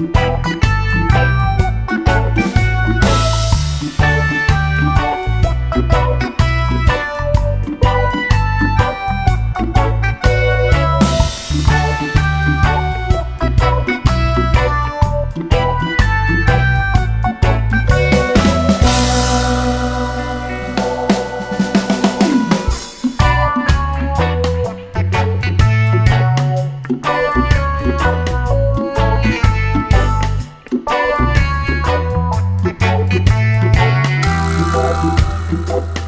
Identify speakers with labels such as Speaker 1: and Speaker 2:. Speaker 1: Bye.
Speaker 2: Thank you.